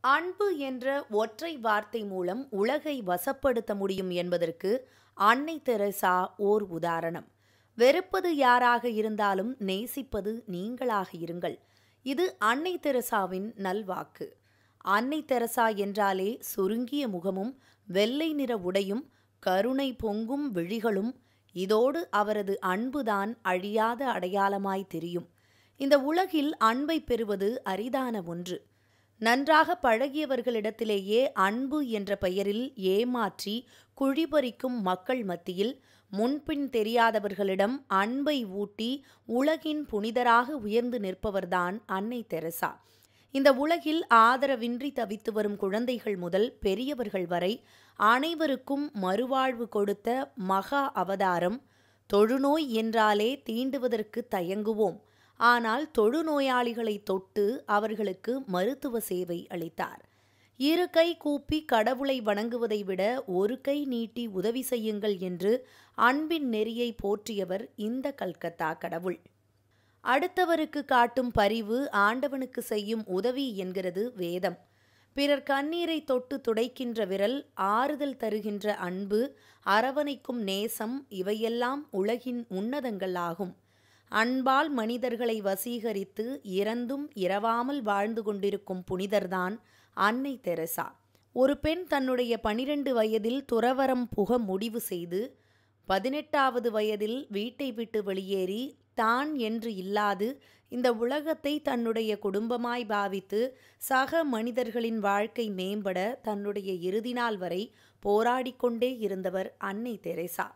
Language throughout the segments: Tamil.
அன்பு என்ற ஒற்றை வார்த்தை மூலம் உலகை வசப்படுத்த முடியும் என்பதற்கு அன்னை தெரசா ஓர் உதாரணம். வெறுப்பது யாராக இருந்தாலும் நேசிப்பது நீங்களாக இருங்கள். இது அன்னை தெரசாவின் நல்வாக்கு. அன்னை தெரசா என்றாலே சுருங்கிய முகமும் வெள்ளை நிற உடையும் கருணை பொங்கும் விழிகளும் இதோடு அவரது அன்புதான் அழியாத அடையாளமாய் தெரியும். இந்த உலகில் அன்பை பெறுவது அரிதான ஒன்று. நன்றாக பழகியவர்களிடத்திலேயே அன்பு என்ற பெயரில் ஏமாற்றி குழிபறிக்கும் மக்கள் மத்தியில் முன்பின் தெரியாதவர்களிடம் அன்பை ஊட்டி உலகின் புனிதராக உயர்ந்து நிற்பவர்தான் அன்னை தெரசா. இந்த உலகில் ஆதரவின்றி தவித்து வரும் குழந்தைகள் முதல் பெரியவர்கள் வரை அனைவருக்கும் மறுவாழ்வு கொடுத்த மகா அவதாரம் தொழுநோய் என்றாலே தீண்டுவதற்கு தயங்குவோம். ஆனால் தொழுநோயாளிகளை தொட்டு அவர்களுக்கு மருத்துவ சேவை அளித்தார். இரு கை கூப்பி கடவுளை வணங்குவதை விட ஒரு கை நீட்டி உதவி செய்யுங்கள் என்று அன்பின் நெறியை போற்றியவர் இந்த கல்கத்தா கடவுள். அடுத்தவருக்கு காட்டும் பரிவு ஆண்டவனுக்கு செய்யும் உதவி என்கிறது வேதம். பிறர் கண்ணீரை தொட்டு துடைக்கின்ற விரல் ஆறுதல் தருகின்ற அன்பு அரவணைக்கும் நேசம் இவையெல்லாம் உலகின் உன்னதங்கள் ஆகும் அன்பால் மனிதர்களை வசீகரித்து இறந்தும் இரவாமல் வாழ்ந்து கொண்டிருக்கும் புனிதர்தான் அன்னை தெரசா. ஒரு பெண் தன்னுடைய பனிரெண்டு வயதில் துறவரம் புக முடிவு செய்து பதினெட்டாவது வயதில் வீட்டை விட்டு வெளியேறி தான் என்று இல்லாது இந்த உலகத்தை தன்னுடைய குடும்பமாய் பாவித்து சக மனிதர்களின் வாழ்க்கை மேம்பட தன்னுடைய இறுதி நாள் வரை போராடிக்கொண்டே இருந்தவர் அன்னை தெரேசா.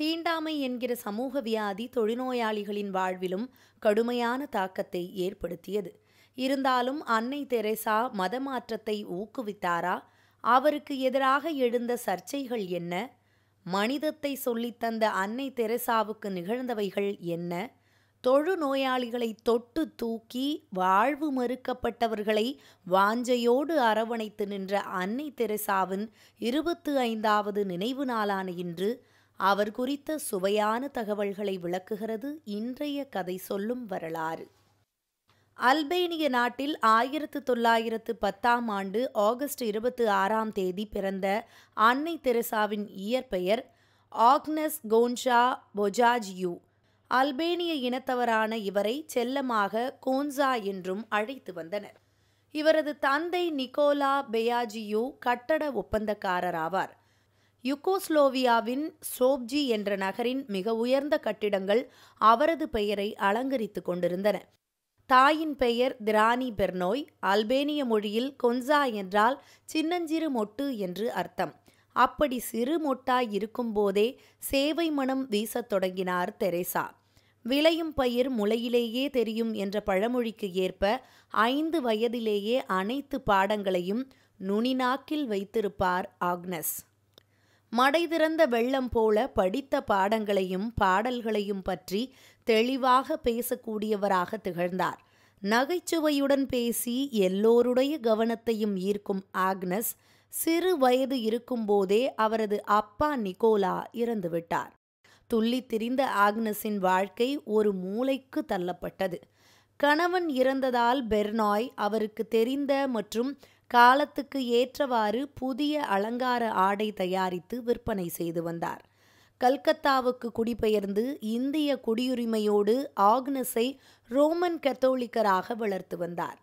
தீண்டாமை என்கிற சமூக வியாதி தொழுநோயாளிகளின் வாழ்விலும் கடுமையான தாக்கத்தை ஏற்படுத்தியது. இருந்தாலும் அன்னை தெரேசா மதமாற்றத்தை ஊக்குவித்தாரா? அவருக்கு எதிராக எழுந்த சர்ச்சைகள் என்ன? மனிதத்தை சொல்லித்தந்த அன்னை தெரேசாவுக்கு நிகழ்ந்தவைகள் என்ன? தொழு நோயாளிகளை தொட்டு தூக்கி வாழ்வு மறுக்கப்பட்டவர்களை வாஞ்சையோடு அரவணைத்து நின்ற அன்னை தெரசாவின் இருபத்து ஐந்தாவது நினைவு நாளான இன்று அவர் குறித்த சுவையான தகவல்களை விளக்குகிறது இன்றைய கதை சொல்லும் வரலாறு. அல்பேனிய நாட்டில் ஆயிரத்து தொள்ளாயிரத்து பத்தாம் ஆண்டு ஆகஸ்ட் இருபத்தி ஆறாம் தேதி பிறந்த அன்னை தெரசாவின் இயற்பெயர் ஆக்னஸ் கோன்ஷா பொஜாஜியூ. அல்பேனிய இனத்தவரான இவரை செல்லமாக கோன்சா என்றும் அழைத்து வந்தனர். இவரது தந்தை நிக்கோலா பெயாஜியூ கட்டட ஒப்பந்தக்காரர் ஆவார் யுகோஸ்லோவியாவின் சோப்ஜி என்ற நகரின் மிக உயர்ந்த கட்டிடங்கள் அவரது பெயரை அலங்கரித்து கொண்டிருந்தன. தாயின் பெயர் திரானி பெர்னோய் அல்பேனிய மொழியில் கொன்சா என்றால் சின்னஞ்சிறு மொட்டு என்று அர்த்தம். அப்படி சிறு மொட்டாய் இருக்கும்போதே சேவை மனம் வீசத் தொடங்கினார் தெரேசா. விளையும் பயிர் முளையிலேயே தெரியும் என்ற பழமொழிக்கு ஏற்ப ஐந்து வயதிலேயே அனைத்து பாடங்களையும் நுனிநாக்கில் வைத்திருப்பார் ஆக்னஸ். மடை திறந்த வெள்ளம் போல படித்த பாடங்களையும் பாடல்களையும் பற்றி தெளிவாக பேசக்கூடியவராக திகழ்ந்தார். நகைச்சுவையுடன் பேசி எல்லோருடைய கவனத்தையும் ஈர்க்கும் ஆக்னஸ் சிறு வயது இருக்கும்போதே அவரது அப்பா நிக்கோலா இறந்துவிட்டார். துள்ளி திரிந்த ஆக்னஸின் வாழ்க்கை ஒரு மூளைக்கு தள்ளப்பட்டது. கணவன் இறந்ததால் பெர்னாய் அவருக்கு தெரிந்த மற்றும் காலத்துக்கு ஏற்றவாறு புதிய அலங்கார ஆடை தயாரித்து விற்பனை செய்து வந்தார். கல்கத்தாவுக்கு குடிபெயர்ந்து இந்திய குடியுரிமையோடு ஆக்னஸை ரோமன் கத்தோலிக்கராக வளர்த்து வந்தார்.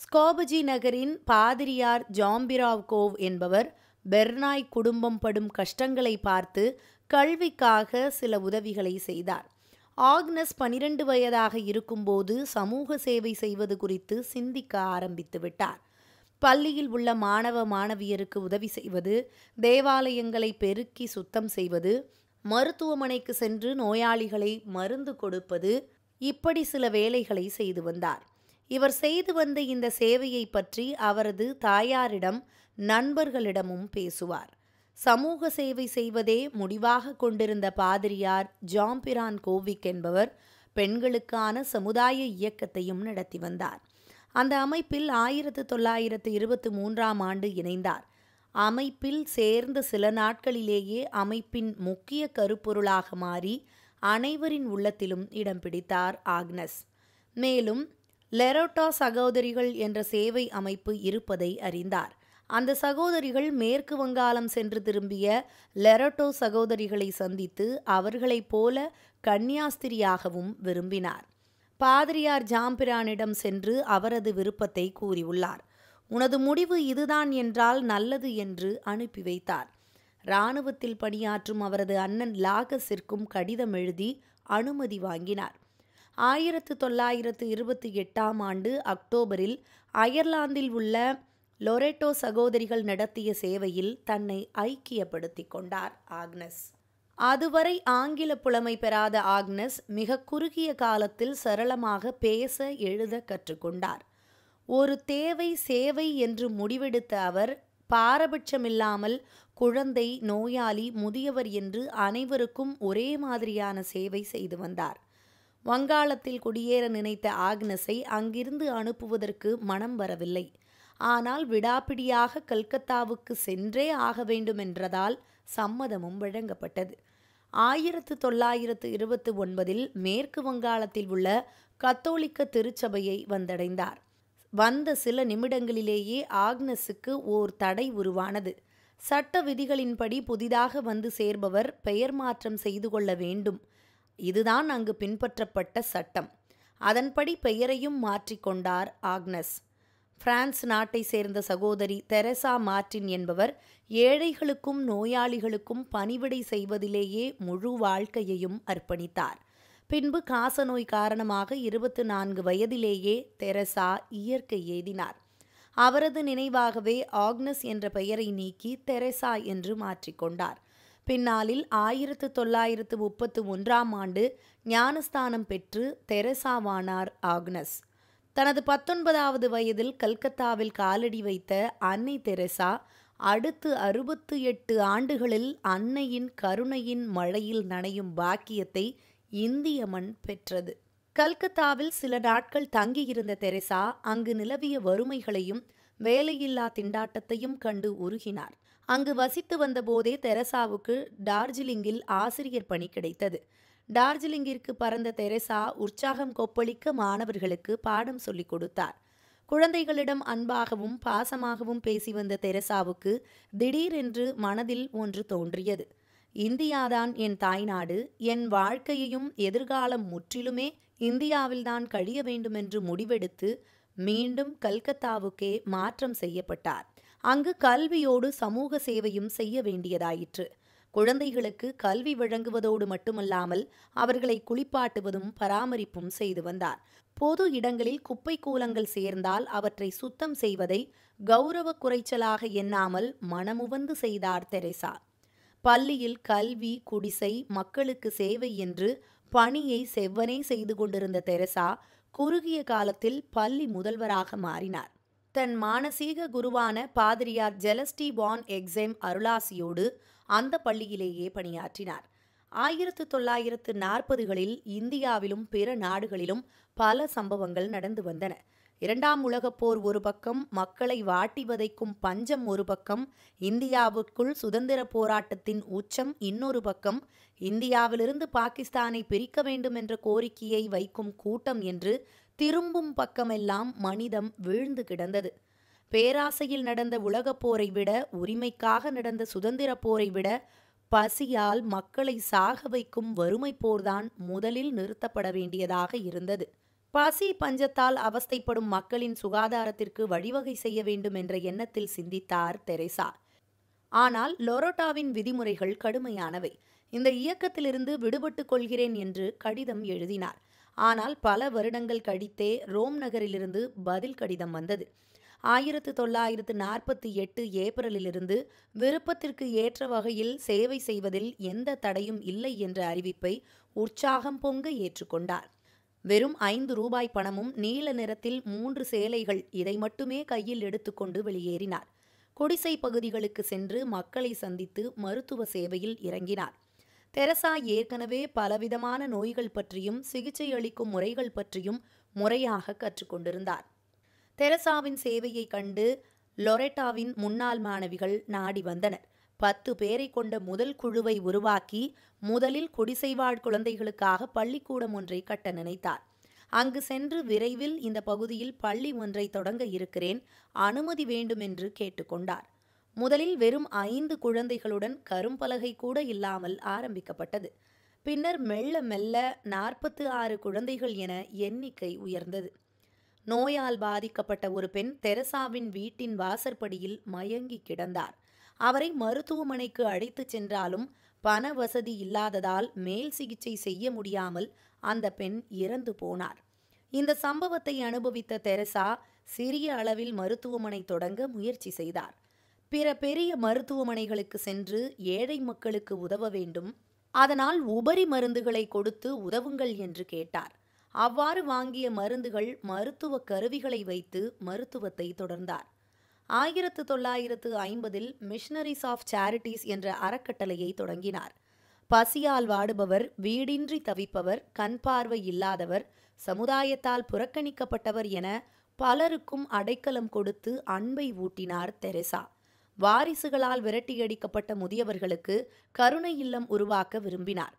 ஸ்கோபஜி நகரின் பாதிரியார் ஜாம்பிராவ் கோவ் என்பவர் பெர்னாய் குடும்பம் படும் கஷ்டங்களை பார்த்து கல்விக்காக சில உதவிகளை செய்தார். ஆக்னஸ் பனிரெண்டு வயதாக இருக்கும்போது சமூக சேவை செய்வது குறித்து சிந்திக்க ஆரம்பித்து விட்டார். பள்ளியில் உள்ள மாணவ மாணவியருக்கு உதவி செய்வது தேவாலயங்களை பெருக்கி சுத்தம் செய்வது மருத்துவமனைக்கு சென்று நோயாளிகளை மருந்து கொடுப்பது இப்படி சில வேலைகளை செய்து வந்தார். இவர் செய்து வந்த இந்த சேவையை பற்றி அவரது தாயாரிடம் நண்பர்களிடமும் பேசுவார். சமூக சேவை செய்வதே முடிவாக கொண்டிருந்த பாதிரியார் ஜாம்பிரான் கோவிக் என்பவர் பெண்களுக்கான சமுதாய இயக்கத்தையும் நடத்தி வந்தார். அந்த அமைப்பில் ஆயிரத்து தொள்ளாயிரத்து இருபத்தி மூன்றாம் ஆண்டு இணைந்தார். அமைப்பில் சேர்ந்த சில நாட்களிலேயே அமைப்பின் முக்கிய கருப்பொருளாக மாறி அனைவரின் உள்ளத்திலும் இடம் பிடித்தார் ஆக்னஸ். மேலும் லெரோட்டா சகோதரிகள் என்ற சேவை அமைப்பு இருப்பதை அறிந்தார். அந்த சகோதரிகள் மேற்கு வங்காளம் சென்று திரும்பிய லெரட்டோ சகோதரிகளை சந்தித்து அவர்களைப் போல கன்னியாஸ்திரியாகவும் விரும்பினார். பாதிரியார் ஜாம்பிரானிடம் சென்று அவரது விருப்பத்தை கூறியுள்ளார். உனது முடிவு இதுதான் என்றால் நல்லது என்று அனுப்பி வைத்தார். இராணுவத்தில் பணியாற்றும் அவரது அண்ணன் லாகஸிற்கும் கடிதம் எழுதி அனுமதி வாங்கினார். ஆயிரத்து தொள்ளாயிரத்து இருபத்தி எட்டாம் ஆண்டு அக்டோபரில் அயர்லாந்தில் உள்ள லொரெட்டோ சகோதரிகள் நடத்திய சேவையில் தன்னை ஐக்கியப்படுத்திக் கொண்டார் ஆக்னஸ். அதுவரை ஆங்கில புலமை பெறாத ஆக்னஸ் மிக குறுகிய காலத்தில் சரளமாக பேச எழுத கற்றுக்கொண்டார். ஒரு தேவை சேவை என்று முடிவெடுத்த அவர் பாரபட்சமில்லாமல் குழந்தை நோயாளி முதியவர் என்று அனைவருக்கும் ஒரே மாதிரியான சேவை செய்து வந்தார். வங்காளத்தில் குடியேற நினைத்த ஆக்னஸை அங்கிருந்து அனுப்புவதற்கு மனம் வரவில்லை. ஆனால் விடாப்பிடியாக கல்கத்தாவுக்கு சென்றே ஆக வேண்டுமென்றதால் சம்மதமும் வழங்கப்பட்டது. ஆயிரத்து தொள்ளாயிரத்து இருபத்தி ஒன்பதில் மேற்கு வங்காளத்தில் உள்ள கத்தோலிக்க திருச்சபையை வந்தடைந்தார். வந்த சில நிமிடங்களிலேயே ஆக்னஸுக்கு ஓர் தடை உருவானது. சட்ட விதிகளின்படி புதிதாக வந்து சேர்பவர் பெயர் மாற்றம் செய்து கொள்ள வேண்டும். இதுதான் அங்கு பின்பற்றப்பட்ட சட்டம். அதன்படி பெயரையும் மாற்றிக்கொண்டார் ஆக்னஸ். பிரான்ஸ் நாட்டை சேர்ந்த சகோதரி தெரசா மார்டின் என்பவர் ஏழைகளுக்கும் நோயாளிகளுக்கும் பணிவிடை செய்வதிலேயே முழு வாழ்க்கையையும் அர்ப்பணித்தார். பின்பு காசநோய் காரணமாக இருபத்து நான்கு வயதிலேயே தெரசா இயற்கை எய்தினார் அவரது நினைவாகவே ஆக்னஸ் என்ற பெயரை நீக்கி தெரசா என்று மாற்றிக்கொண்டார். பின்னாளில் ஆயிரத்து தொள்ளாயிரத்து முப்பத்து ஒன்றாம் ஆண்டு ஞானஸ்தானம் பெற்று தெரசாவானார் ஆக்னஸ். தனது பத்தொன்பதாவது வயதில் கல்கத்தாவில் காலடி வைத்த அன்னை தெரசா அடுத்து அறுபத்து எட்டு ஆண்டுகளில் அன்னையின் கருணையின் மழையில் நனையும் பாக்கியத்தை இந்திய மண் பெற்றது. கல்கத்தாவில் சில நாட்கள் தங்கியிருந்த தெரசா அங்கு நிலவிய வறுமைகளையும் வேலையில்லா திண்டாட்டத்தையும் கண்டு உருகினார். அங்கு வசித்து வந்தபோதே தெரசாவுக்கு டார்ஜிலிங்கில் ஆசிரியர் பணி கிடைத்தது. டார்ஜிலிங்கிற்கு பறந்த தெரசா உற்சாகம் கொப்பளிக்க மாணவர்களுக்கு பாடம் சொல்லிக் கொடுத்தார். குழந்தைகளிடம் அன்பாகவும் பாசமாகவும் பேசி வந்த தெரசாவுக்கு திடீரென்று மனதில் ஒன்று தோன்றியது. இந்தியாதான் என் தாய்நாடு என் வாழ்க்கையையும் எதிர்காலம் முற்றிலுமே இந்தியாவில்தான் கழிய வேண்டுமென்று முடிவெடுத்து மீண்டும் கல்கத்தாவுக்கே மாற்றம் செய்யப்பட்டார். அங்கு கல்வியோடு சமூக சேவையும் செய்ய வேண்டியதாயிற்று. குழந்தைகளுக்கு கல்வி வழங்குவதோடு மட்டுமல்லாமல் அவர்களை குளிப்பாட்டுவதும் பராமரிப்பும் செய்து வந்தார். பொது இடங்களில் குப்பை கூலங்கள் சேர்ந்தால் அவற்றை சுத்தம் செய்வதை கௌரவ குறைச்சலாக எண்ணாமல் மனமுவந்து செய்தார் தெரேசா. பள்ளியில் கல்வி குடிசை மக்களுக்கு சேவை என்று பணியை செவ்வனே செய்து கொண்டிருந்த தெரசா குறுகிய காலத்தில் பள்ளி முதல்வராக மாறினார். தன் மானசீக குருவான பாதிரியார் ஜெலஸ்டி வான் எக்ஸேம் அருளாசியோடு அந்த பள்ளியிலேயே பணியாற்றினார். ஆயிரத்து தொள்ளாயிரத்து நாற்பதுகளில் இந்தியாவிலும் பிற நாடுகளிலும் பல சம்பவங்கள் நடந்து வந்தன. இரண்டாம் உலகப் போர் ஒரு பக்கம் மக்களை வாட்டி வதைக்கும் பஞ்சம் ஒரு பக்கம் இந்தியாவுக்குள் சுதந்திர போராட்டத்தின் உச்சம் இன்னொரு பக்கம் இந்தியாவிலிருந்து பாகிஸ்தானை பிரிக்க வேண்டும் என்ற கோரிக்கையை வைக்கும் கூட்டம் என்று திரும்பும் பக்கமெல்லாம் மனிதம் வீழ்ந்து கிடந்தது. பேராசையில் நடந்த உலகப் போரை விட உரிமைக்காக நடந்த சுதந்திர போரை விட பசியால் மக்களை சாக வைக்கும் வறுமை போர்தான் முதலில் நிறுத்தப்பட வேண்டியதாக இருந்தது. பசி பஞ்சத்தால் அவஸ்தைப்படும் மக்களின் சுகாதாரத்திற்கு வழிவகை செய்ய வேண்டும் என்ற எண்ணத்தில் சிந்தித்தார் தெரேசா. ஆனால் லொரோட்டாவின் விதிமுறைகள் கடுமையானவை. இந்த இயக்கத்திலிருந்து விடுபட்டுக் கொள்கிறேன் என்று கடிதம் எழுதினார். ஆனால் பல வருடங்கள் கழித்தே ரோம் நகரிலிருந்து பதில் கடிதம் வந்தது. ஆயிரத்து தொள்ளாயிரத்து நாற்பத்தி எட்டு ஏப்ரலிலிருந்து விருப்பத்திற்கு ஏற்ற வகையில் சேவை செய்வதில் எந்த தடையும் இல்லை என்ற அறிவிப்பை உற்சாகம் பொங்க ஏற்றுக்கொண்டார். வெறும் ஐந்து ரூபாய் பணமும் நீல நிறத்தில் மூன்று சேலைகள் இதை மட்டுமே கையில் எடுத்துக்கொண்டு வெளியேறினார். குடிசை பகுதிகளுக்கு சென்று மக்களை சந்தித்து மருத்துவ சேவையில் இறங்கினார். தெரசா ஏற்கனவே பலவிதமான நோய்கள் பற்றியும் சிகிச்சை அளிக்கும் முறைகள் பற்றியும் முறையாக கற்றுக்கொண்டிருந்தார் தெரசாவின் சேவையை கண்டு லொரெட்டாவின் முன்னாள் மாணவிகள் நாடி வந்தனர். பத்து பேரை கொண்ட முதல் குழுவை உருவாக்கி முதலில் குடிசைவாழ் குழந்தைகளுக்காக பள்ளிக்கூடம் ஒன்றை கட்ட நினைத்தார். அங்கு சென்று விரைவில் இந்த பகுதியில் பள்ளி ஒன்றை தொடங்க இருக்கிறேன் அனுமதி வேண்டும் என்று கேட்டுக்கொண்டார் முதலில் வெறும் ஐந்து குழந்தைகளுடன் கரும்பலகை கூட இல்லாமல் ஆரம்பிக்கப்பட்டது. பின்னர் மெல்ல மெல்ல நாற்பத்து ஆறு குழந்தைகள் என எண்ணிக்கை உயர்ந்தது. நோயால் பாதிக்கப்பட்ட ஒரு பெண் தெரசாவின் வீட்டின் வாசற்படியில் மயங்கி கிடந்தார். அவரை மருத்துவமனைக்கு அழைத்துச் சென்றாலும் பண வசதி இல்லாததால் மேல் சிகிச்சை செய்ய முடியாமல் அந்த பெண் இறந்து போனார். இந்த சம்பவத்தை அனுபவித்த தெரசா சிறிய அளவில் மருத்துவமனை தொடங்க முயற்சி செய்தார். பிற பெரிய மருத்துவமனைகளுக்கு சென்று ஏழை மக்களுக்கு உதவ வேண்டும். அதனால் உபரி மருந்துகளை கொடுத்து உதவுங்கள் என்று கேட்டார். அவ்வாறு வாங்கிய மருந்துகள் மருத்துவ கருவிகளை வைத்து மருத்துவத்தை தொடர்ந்தார். ஆயிரத்து தொள்ளாயிரத்து ஐம்பதில் மிஷனரிஸ் ஆஃப் சேரிட்டிஸ் என்ற அறக்கட்டளையை தொடங்கினார். பசியால் வாடுபவர் வீடின்றி தவிப்பவர் கண் பார்வை இல்லாதவர் சமுதாயத்தால் புறக்கணிக்கப்பட்டவர் என பலருக்கும் அடைக்கலம் கொடுத்து அன்பை ஊட்டினார் தெரசா. வாரிசுகளால் விரட்டியடிக்கப்பட்ட முதியவர்களுக்கு கருணை இல்லம் உருவாக்க விரும்பினார்.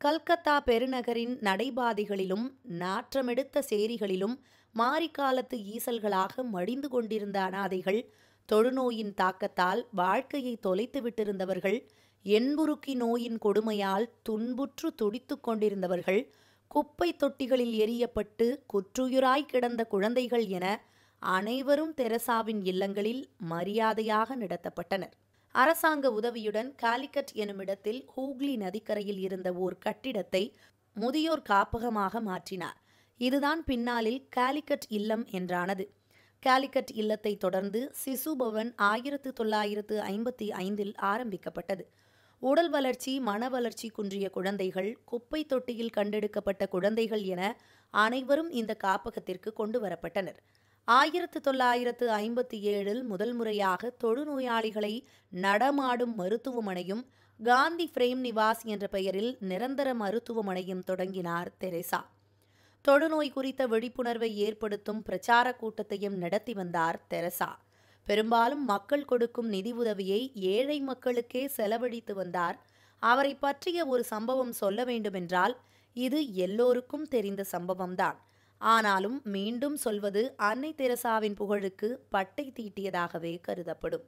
கல்கத்தா பெருநகரின் நடைபாதைகளிலும் நாற்றமெடுத்த சேரிகளிலும் மாரிக்காலத்து ஈசல்களாக மடிந்து கொண்டிருந்த அனாதைகள் தொழுநோயின் தாக்கத்தால் வாழ்க்கையை தொலைத்து விட்டிருந்தவர்கள் எண்புருக்கி நோயின் கொடுமையால் துன்புற்று துடித்து கொண்டிருந்தவர்கள் குப்பை தொட்டிகளில் எரியப்பட்டு குற்றுயிராய் கிடந்த குழந்தைகள் என அனைவரும் தெரசாவின் இல்லங்களில் மரியாதையாக நடத்தப்பட்டனர். அரசாங்க உதவியுடன் காலிக்கட் எனுமிடத்தில் ஹூக்லி நதிக்கரையில் இருந்த ஓர் கட்டிடத்தை முதியோர் காப்பகமாக மாற்றினார். இதுதான் பின்னாளில் காலிக்கட் இல்லம் என்றானது. காலிக்கட் இல்லத்தை தொடர்ந்து சிசுபவன் ஆயிரத்து தொள்ளாயிரத்து ஐம்பத்தி ஐந்தில் ஆரம்பிக்கப்பட்டது. உடல் வளர்ச்சி மன வளர்ச்சி குன்றிய குழந்தைகள் குப்பை தொட்டியில் கண்டெடுக்கப்பட்ட குழந்தைகள் என அனைவரும் இந்த காப்பகத்திற்கு கொண்டு வரப்பட்டனர். ஆயிரத்து தொள்ளாயிரத்து ஐம்பத்தி ஏழில் முதல் முறையாக தொழுநோயாளிகளை நடமாடும் மருத்துவமனையும் காந்தி பிரேம் நிவாஸ் என்ற பெயரில் நிரந்தர மருத்துவமனையும் தொடங்கினார் தெரேசா. தொழுநோய் குறித்த விழிப்புணர்வை ஏற்படுத்தும் பிரச்சார கூட்டத்தையும் நடத்தி வந்தார் தெரசா. பெரும்பாலும் மக்கள் கொடுக்கும் நிதி உதவியை ஏழை மக்களுக்கே செலவழித்து வந்தார். அவரை பற்றிய ஒரு சம்பவம் சொல்ல வேண்டுமென்றால் இது எல்லோருக்கும் தெரிந்த சம்பவம்தான். ஆனாலும் மீண்டும் சொல்வது அன்னை தெரசாவின் புகழுக்கு பட்டை தீட்டியதாகவே கருதப்படும்.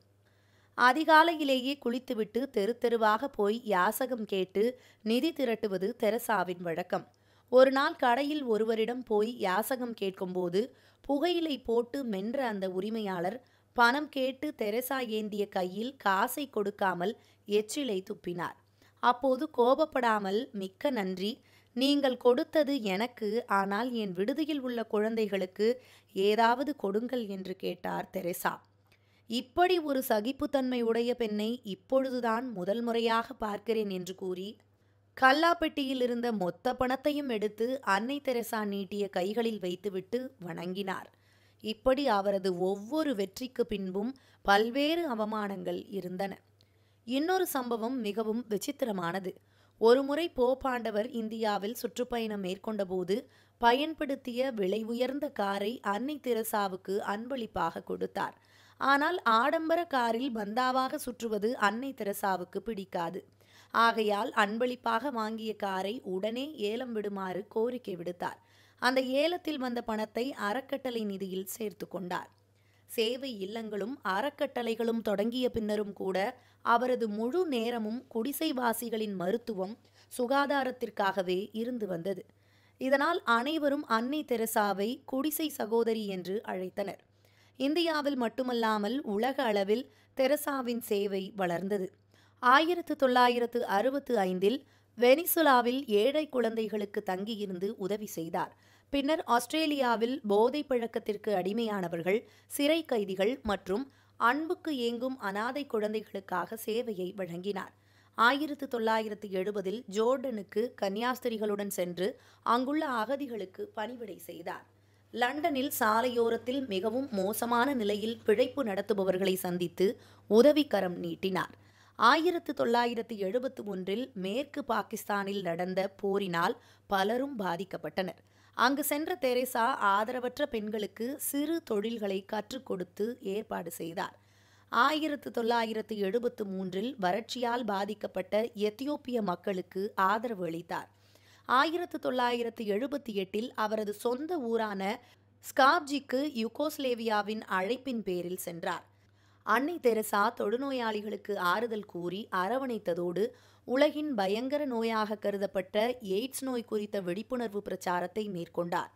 அதிகாலையிலேயே குளித்துவிட்டு தெரு தெருவாக போய் யாசகம் கேட்டு நிதி திரட்டுவது தெரசாவின் வழக்கம். ஒரு நாள் கடையில் ஒருவரிடம் போய் யாசகம் கேட்கும்போது புகையிலை போட்டு மென்ற அந்த உரிமையாளர் பணம் கேட்டு தெரசா ஏந்திய கையில் காசை கொடுக்காமல் எச்சிலை துப்பினார். அப்போது கோபப்படாமல் மிக்க நன்றி நீங்கள் கொடுத்தது எனக்கு ஆனால் என் விடுதியில் உள்ள குழந்தைகளுக்கு ஏதாவது கொடுங்கள் என்று கேட்டார் தெரசா. இப்படி ஒரு சகிப்புத்தன்மை உடைய பெண்ணை இப்பொழுதுதான் முதல் முறையாக பார்க்கிறேன் என்று கூறி கல்லாப்பெட்டியில் இருந்த மொத்த பணத்தையும் எடுத்து அன்னை தெரசா நீட்டிய கைகளில் வைத்துவிட்டு வணங்கினார். இப்படி அவரது ஒவ்வொரு வெற்றிக்கு பின்பும் பல்வேறு அவமானங்கள் இருந்தன. இன்னொரு சம்பவம் மிகவும் விசித்திரமானது. ஒருமுறை போப்பாண்டவர் இந்தியாவில் சுற்றுப்பயணம் மேற்கொண்டபோது பயன்படுத்திய விலை உயர்ந்த காரை அன்னை தெரசாவுக்கு அன்பளிப்பாக கொடுத்தார். ஆனால் ஆடம்பர காரில் பந்தாவாக சுற்றுவது அன்னை தெரசாவுக்கு பிடிக்காது. ஆகையால் அன்பளிப்பாக வாங்கிய காரை உடனே ஏலம் விடுமாறு கோரிக்கை விடுத்தார். அந்த ஏலத்தில் வந்த பணத்தை அறக்கட்டளை நிதியில் சேர்த்து கொண்டார். சேவை இல்லங்களும் அறக்கட்டளைகளும் தொடங்கிய பின்னரும் கூட அவரது முழு நேரமும் குடிசைவாசிகளின் மருத்துவம் சுகாதாரத்திற்காகவே இருந்து வந்தது. இதனால் அனைவரும் அன்னை தெரசாவை குடிசை சகோதரி என்று அழைத்தனர். இந்தியாவில் மட்டுமல்லாமல் உலக அளவில் தெரசாவின் சேவை வளர்ந்தது. ஆயிரத்து தொள்ளாயிரத்து அறுபத்து ஐந்தில் வெனிசுலாவில் ஏழை குழந்தைகளுக்கு தங்கியிருந்து உதவி செய்தார். பின்னர் ஆஸ்திரேலியாவில் போதை பழக்கத்திற்கு அடிமையானவர்கள் சிறை கைதிகள் மற்றும் அன்புக்கு ஏங்கும் அனாதை குழந்தைகளுக்காக சேவையை வழங்கினார். ஆயிரத்து தொள்ளாயிரத்து எழுபதில் ஜோர்டனுக்கு கன்னியாஸ்திரிகளுடன் சென்று அங்குள்ள அகதிகளுக்கு பணிவிடை செய்தார். லண்டனில் சாலையோரத்தில் மிகவும் மோசமான நிலையில் பிழைப்பு நடத்துபவர்களை சந்தித்து உதவிக்கரம் நீட்டினார். ஆயிரத்து தொள்ளாயிரத்து எழுபத்து ஒன்றில் மேற்கு பாகிஸ்தானில் நடந்த போரினால் பலரும் பாதிக்கப்பட்டனர். அங்கு சென்ற தெரேசா ஆதரவற்ற பெண்களுக்கு சிறு தொழில்களை கற்றுக் கொடுத்து ஏற்பாடு செய்தார். ஆயிரத்து தொள்ளாயிரத்து எழுபத்து மூன்றில் வறட்சியால் பாதிக்கப்பட்ட எத்தியோப்பிய மக்களுக்கு ஆதரவு அளித்தார். ஆயிரத்து தொள்ளாயிரத்து எழுபத்தி எட்டில் அவரது சொந்த ஊரான ஸ்காப்ஜிக்கு யுகோஸ்லேவியாவின் அழைப்பின் பேரில் சென்றார். அன்னை தெரசா தொடுநோயாளிகளுக்கு ஆறுதல் கூறி அரவணைத்ததோடு உலகின் பயங்கர நோயாக கருதப்பட்ட எய்ட்ஸ் நோய் குறித்த விழிப்புணர்வு பிரச்சாரத்தை மேற்கொண்டார்.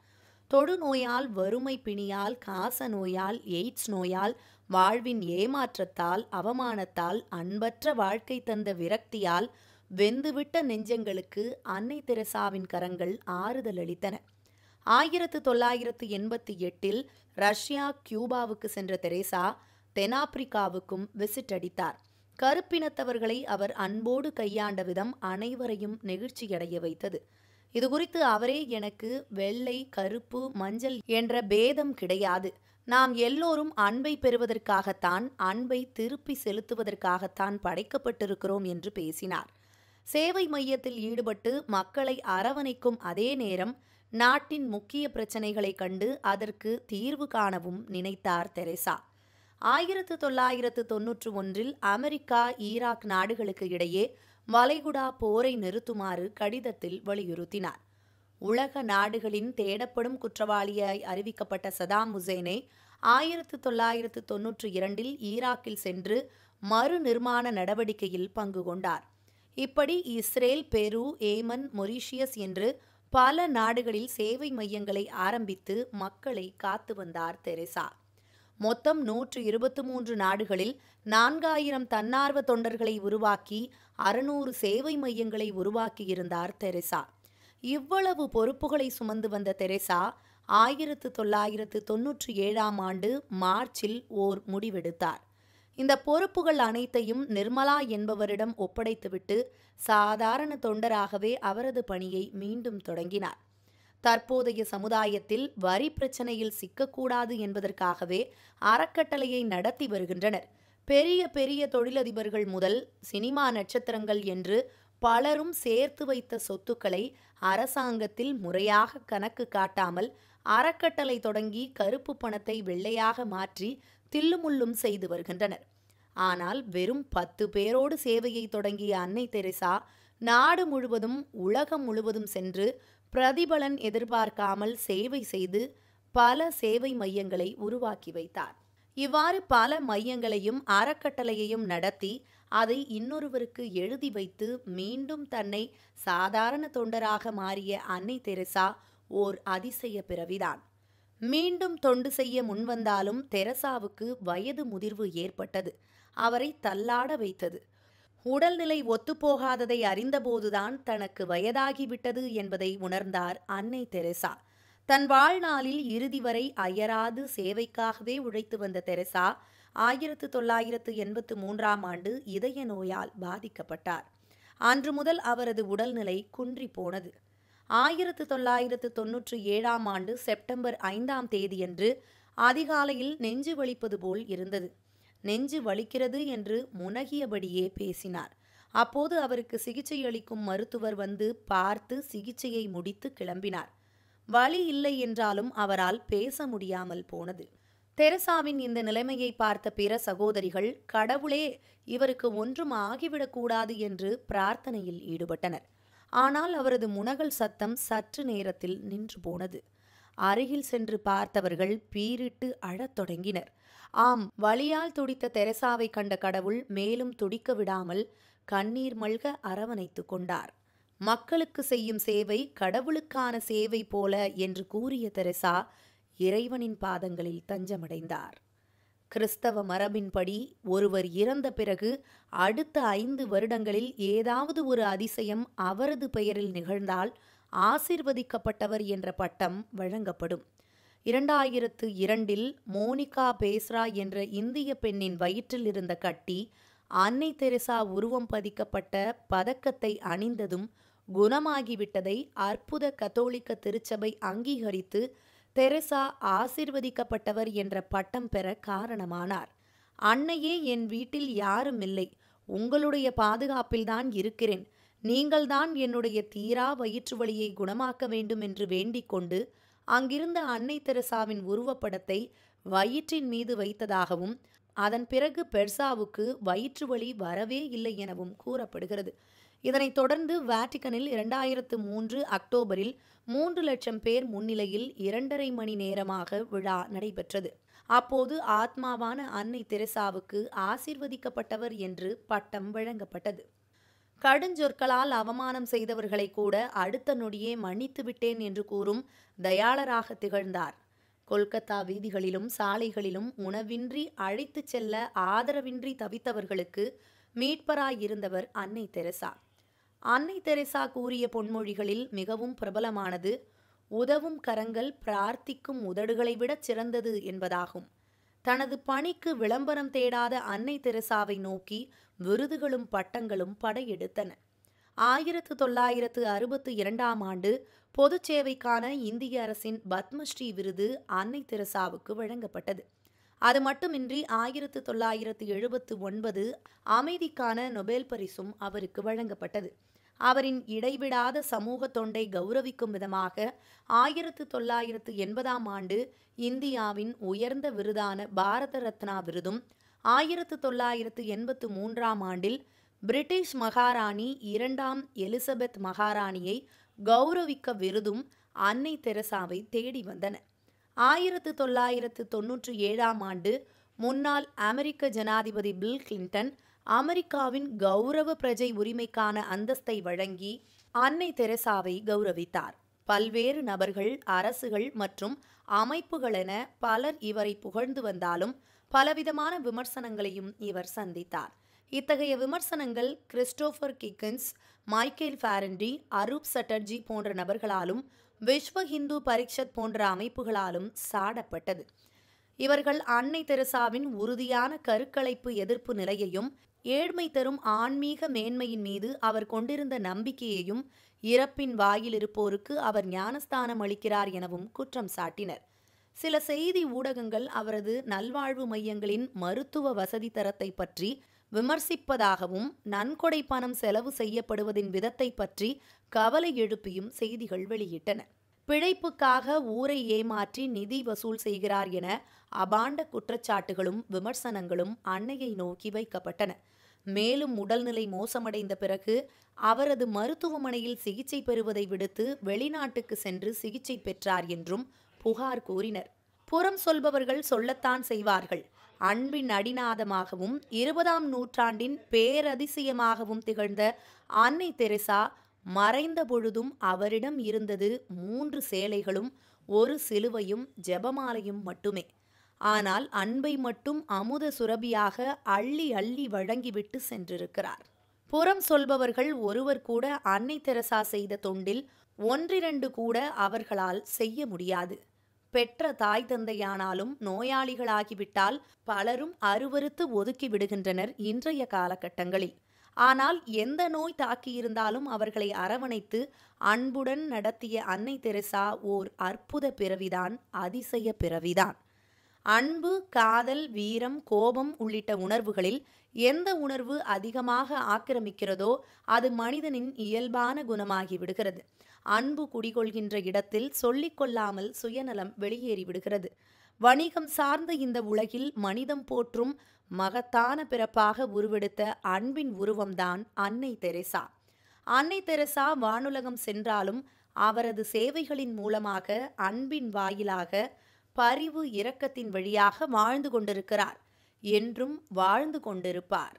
தொடுநோயால் வறுமை பிணியால் காச நோயால் எய்ட்ஸ் நோயால் வாழ்வின் ஏமாற்றத்தால் அவமானத்தால் அன்பற்ற வாழ்க்கை தந்த விரக்தியால் வெந்துவிட்ட நெஞ்சங்களுக்கு அன்னை தெரசாவின் கரங்கள் ஆறுதல் அளித்தன. ஆயிரத்து தொள்ளாயிரத்து எண்பத்தி எட்டில் ரஷ்யா கியூபாவுக்கு சென்ற தெரேசா தென்னாப்பிரிக்காவுக்கும் விசிட் அடித்தார். கருப்பினத்தவர்களை அவர் அன்போடு கையாண்ட விதம் அனைவரையும் நெகிழ்ச்சியடைய வைத்தது. இதுகுறித்து அவரே எனக்கு வெள்ளை கருப்பு மஞ்சள் என்ற பேதம் கிடையாது. நாம் எல்லோரும் அன்பை பெறுவதற்காகத்தான் அன்பை திருப்பி செலுத்துவதற்காகத்தான் படைக்கப்பட்டிருக்கிறோம் என்று பேசினார். சேவை மையத்தில் ஈடுபட்டு மக்களை அரவணைக்கும் அதே நேரம் நாட்டின் முக்கிய பிரச்சனைகளை கண்டு அதற்கு தீர்வு காணவும் நினைத்தார் தெரேசா. ஆயிரத்து தொள்ளாயிரத்து தொன்னூற்று ஒன்றில் அமெரிக்கா ஈராக் நாடுகளுக்கு இடையே வளைகுடா போரை நிறுத்துமாறு கடிதத்தில் வலியுறுத்தினார். உலக நாடுகளின் தேடப்படும் குற்றவாளியாய் அறிவிக்கப்பட்ட சதாம் ஹுசேனை ஆயிரத்து தொள்ளாயிரத்து தொன்னூற்று இரண்டில் ஈராக்கில் சென்று மறு நிர்மாண நடவடிக்கையில் பங்கு கொண்டார். இப்படி இஸ்ரேல் பெரு ஏமன் மொரீஷியஸ் என்று பல நாடுகளில் சேவை மையங்களை ஆரம்பித்து மக்களை காத்து வந்தார் தெரேசா. மொத்தம் நூற்று இருபத்தி மூன்று நாடுகளில் நான்காயிரம் தன்னார்வ தொண்டர்களை உருவாக்கி அறுநூறு சேவை மையங்களை உருவாக்கியிருந்தார் தெரேசா. இவ்வளவு பொறுப்புகளை சுமந்து வந்த தெரேசா ஆயிரத்து தொள்ளாயிரத்து தொன்னூற்றி ஏழாம் ஆண்டு மார்ச்சில் ஓர் முடிவெடுத்தார். இந்த பொறுப்புகள் அனைத்தையும் நிர்மலா என்பவரிடம் ஒப்படைத்துவிட்டு சாதாரண தொண்டராகவே அவரது பணியை மீண்டும் தொடங்கினார். தற்போதைய சமுதாயத்தில் வரி பிரச்சனையில் சிக்கக்கூடாது என்பதற்காகவே அறக்கட்டளையை நடத்தி வருகின்றனர். பெரிய பெரிய தொழிலதிபர்கள் முதல் சினிமா நட்சத்திரங்கள் என்று பலரும் சேர்த்து வைத்த சொத்துக்களை அரசாங்கத்தில் முறையாக கணக்கு காட்டாமல் அறக்கட்டளை தொடங்கி கருப்பு பணத்தை வெள்ளையாக மாற்றி தில்லுமுள்ளும் செய்து வருகின்றனர். ஆனால் வெறும் பத்து பேரோடு சேவையை தொடங்கிய அன்னை தெரசா நாடு முழுவதும் உலகம் முழுவதும் சென்று பிரதிபலன் எதிர்பார்க்காமல் சேவை செய்து பல சேவை மையங்களை உருவாக்கி வைத்தார். இவ்வாறு பல மையங்களையும் அறக்கட்டளையையும் நடத்தி அதை இன்னொருவருக்கு எழுதி வைத்து மீண்டும் தன்னை சாதாரண தொண்டராக மாறிய அன்னை தெரசா ஓர் அதிசய பிறவிதான். மீண்டும் தொண்டு செய்ய முன்வந்தாலும் தெரசாவுக்கு வயது முதிர்வு ஏற்பட்டது. அவரை தள்ளாட வைத்தது. உடல்நிலை ஒத்துப்போகாததை அறிந்தபோதுதான் தனக்கு வயதாகிவிட்டது என்பதை உணர்ந்தார் அன்னை தெரசா. தன் வாழ்நாளில் இறுதி வரை அயராது சேவைக்காகவே உழைத்து வந்த தெரசா ஆயிரத்து தொள்ளாயிரத்து எண்பத்து மூன்றாம் ஆண்டு இதய நோயால் பாதிக்கப்பட்டார். அன்று முதல் அவரது உடல்நிலை குன்றி போனது. ஆயிரத்து தொள்ளாயிரத்து தொன்னூற்றி ஏழாம் ஆண்டு செப்டம்பர் ஐந்தாம் தேதியன்று அதிகாலையில் நெஞ்சு வலிப்பது போல் இருந்தது. நெஞ்சு வலிக்கிறது என்று முனகியபடியே பேசினார். அப்போது அவருக்கு சிகிச்சை அளிக்கும் மருத்துவர் வந்து பார்த்து சிகிச்சையை முடித்து கிளம்பினார். வழி இல்லை என்றாலும் அவரால் பேச முடியாமல் போனது. தெரசாவின் இந்த நிலைமையை பார்த்த பிற சகோதரிகள் கடவுளே இவருக்கு ஒன்றும் ஆகிவிடக்கூடாது என்று பிரார்த்தனையில் ஈடுபட்டனர். ஆனால் அவரது முனகல் சத்தம் சற்று நேரத்தில் நின்று போனது. அருகில் சென்று பார்த்தவர்கள் பீரிட்டு அழத் தொடங்கினர். ஆம் வழியால் துடித்த தெரசாவை கண்ட கடவுள் மேலும் துடிக்க விடாமல் கண்ணீர் மல்க அரவணைத்து கொண்டார். மக்களுக்கு செய்யும் சேவை கடவுளுக்கான சேவை போல என்று கூறிய தெரசா இறைவனின் பாதங்களில் தஞ்சமடைந்தார். கிறிஸ்தவ மரபின்படி ஒருவர் இறந்த பிறகு அடுத்த ஐந்து வருடங்களில் ஏதாவது ஒரு அதிசயம் அவரது பெயரில் நிகழ்ந்தால் ஆசிர்வதிக்கப்பட்டவர் என்ற பட்டம் வழங்கப்படும். இரண்டாயிரத்து இரண்டில் மோனிகா பேஸ்ரா என்ற இந்திய பெண்ணின் வயிற்றில் இருந்த கட்டி அன்னை தெரசா உருவம் பதிக்கப்பட்ட பதக்கத்தை அணிந்ததும் குணமாகிவிட்டதை அற்புத கத்தோலிக்க திருச்சபை அங்கீகரித்து தெரசா ஆசிர்வதிக்கப்பட்டவர் என்ற பட்டம் பெற காரணமானார். அன்னையே என் வீட்டில் யாரும் இல்லை. உங்களுடைய பாதுகாப்பில்தான் இருக்கிறேன். நீங்கள்தான் என்னுடைய தீரா வயிற்று வலியை குணமாக்க வேண்டும் என்று வேண்டிக் கொண்டு அங்கிருந்த அன்னை தெரசாவின் உருவப்படத்தை வயிற்றின் மீது வைத்ததாகவும் அதன் பிறகு பெர்சாவுக்கு வயிற்று வலி வரவே இல்லை எனவும் கூறப்படுகிறது. இதனைத் தொடர்ந்து வாட்டிகனில் இரண்டாயிரத்து மூன்று அக்டோபரில் மூன்று லட்சம் பேர் முன்னிலையில் இரண்டரை மணி நேரமாக விழா நடைபெற்றது. அப்போது ஆத்மாவான அன்னை தெரசாவுக்கு ஆசிர்வதிக்கப்பட்டவர் என்று பட்டம் வழங்கப்பட்டது. கடுஞ்சொற்களால் அவமானம் செய்தவர்களை கூட அடுத்த நொடியே மன்னித்து விட்டேன் என்று கூறும் தயாளராக திகழ்ந்தார். கொல்கத்தா வீதிகளிலும் சாலைகளிலும் உணவின்றி அழைத்துச் செல்ல ஆதரவின்றி தவித்தவர்களுக்கு மீட்பராயிருந்தவர் அன்னை தெரசா. அன்னை தெரசா கூறிய பொன்மொழிகளில் மிகவும் பிரபலமானது உதவும் கரங்கள் பிரார்த்திக்கும் உதடுகளை விடச் சிறந்தது என்பதாகும். தனது பணிக்கு விளம்பரம் தேடாத அன்னை தெரசாவை நோக்கி விருதுகளும் பட்டங்களும் படையெடுத்தன. ஆயிரத்து தொள்ளாயிரத்து அறுபத்து இரண்டாம் ஆண்டு பொது சேவைக்கான இந்திய அரசின் பத்மஸ்ரீ விருது அன்னை தெரசாவுக்கு வழங்கப்பட்டது. அது மட்டுமின்றி ஆயிரத்து தொள்ளாயிரத்து எழுபத்து ஒன்பது அமைதிக்கான நொபேல் பரிசும் அவருக்கு வழங்கப்பட்டது. அவரின் இடைவிடாத சமூக தொண்டை கௌரவிக்கும் விதமாக ஆயிரத்து தொள்ளாயிரத்து எண்பதாம் ஆண்டு இந்தியாவின் உயர்ந்த விருதான பாரத ரத்னா விருதும் ஆயிரத்து தொள்ளாயிரத்து எண்பத்து மூன்றாம் ஆண்டில் பிரிட்டிஷ் மகாராணி இரண்டாம் எலிசபெத் மகாராணியை கௌரவிக்க விருதும் அன்னை தெரசாவை தேடி வந்தன. ஆயிரத்து தொள்ளாயிரத்து தொன்னூற்றி ஏழாம் ஆண்டு முன்னாள் அமெரிக்க ஜனாதிபதி பில் கிளின்டன் அமெரிக்காவின் கௌரவ பிரஜை உரிமைக்கான அந்தஸ்தை வழங்கி அன்னை தெரசாவை கௌரவித்தார். பல்வேறு நபர்கள் அரசுகள் மற்றும் அமைப்புகள் என பலர் இவரை புகழ்ந்து வந்தாலும் பலவிதமான விமர்சனங்களையும் இவர் சந்தித்தார். இத்தகைய விமர்சனங்கள் Christopher Hitchens Michael Parenti Aroup Chatterjee போன்ற நபர்களாலும் விஸ்வ ஹிந்து பரிஷத் போன்ற அமைப்புகளாலும் சாடப்பட்டது. இவர்கள் அன்னை தெரசாவின் உறுதியான கருக்கலைப்பு எதிர்ப்பு நிலையையும் ஏழ்மை தரும் ஆன்மீக மேன்மையின் மீது அவர் கொண்டிருந்த நம்பிக்கையையும் இறப்பின் வாயில் இருப்போருக்கு அவர் ஞானஸ்தானம் அளிக்கிறார் எனவும் குற்றம் சாட்டினர். சில செய்தி ஊடகங்கள் அவரது நல்வாழ்வு மையங்களின் மருத்துவ வசதி தரத்தை பற்றி விமர்சிப்பதாகவும் நன்கொடை பணம் செலவு செய்யப்படுவதின் விதத்தை பற்றி கவலை எழுப்பியும் செய்திகள் வெளியிட்டன. பிழைப்புக்காக ஊரை ஏமாற்றி நிதி வசூல் செய்கிறார் என அபாண்ட குற்றச்சாட்டுகளும் விமர்சனங்களும் அன்னையை நோக்கி வைக்கப்பட்டன. மேலும் உடல்நிலை மோசமடைந்த பிறகு அவரது மருத்துவமனையில் சிகிச்சை பெறுவதை விடுத்து வெளிநாட்டுக்கு சென்று சிகிச்சை பெற்றார் என்றும் புகார் கூறினர். புறம் சொல்பவர்கள் சொல்லத்தான் செய்வார்கள். அன்பின் அடிநாதமாகவும் இருபதாம் நூற்றாண்டின் பேரதிசயமாகவும் திகழ்ந்த அன்னை தெரசா மறைந்த பொழுதும் அவரிடம் இருந்தது மூன்று சேலைகளும் ஒரு சிலுவையும் ஜெபமாலையும் மட்டுமே. ஆனால் அன்பை மட்டும் அமுத சுரபியாக அள்ளி அள்ளி வழங்கிவிட்டு சென்றிருக்கிறார். புறம் சொல்பவர்கள் ஒருவர் கூட அன்னை தெரசா செய்த தொண்டில் ஒன்றிரண்டு கூட அவர்களால் செய்ய முடியாது. பெற்ற தாய் தந்தையானாலும் நோயாளிகளாகிவிட்டால் பலரும் அருவறுத்து ஒதுக்கி விடுகின்றனர் இன்றைய காலகட்டங்களில். ஆனால் எந்த நோய் தாக்கியிருந்தாலும் அவர்களை அரவணைத்து அன்புடன் நடத்திய அன்னை தெரசா ஓர் அற்புத பிறவிதான் அதிசய பிறவிதான். அன்பு காதல் வீரம் கோபம் உள்ளிட்ட உணர்வுகளில் எந்த உணர்வு அதிகமாக ஆக்கிரமிக்கிறதோ அது மனிதனின் இயல்பான குணமாகி விடுகிறது. அன்பு குடிகொள்கின்ற இடத்தில் சொல்லிக்கொள்ளாமல் சுயநலம் வெளியேறிவிடுகிறது வணிகம் சார்ந்த இந்த உலகில் மனிதம் போற்றும் மகத்தான பிறப்பாக உருவெடுத்த அன்பின் உருவம்தான் அன்னை தெரசா. அன்னை தெரசா வானுலகம் சென்றாலும் அவரது சேவைகளின் மூலமாக அன்பின் வாயிலாக பரிவு இரக்கத்தின் வழியாக வாழ்ந்து கொண்டிருக்கிறார். என்றும் வாழ்ந்து கொண்டிருப்பார்.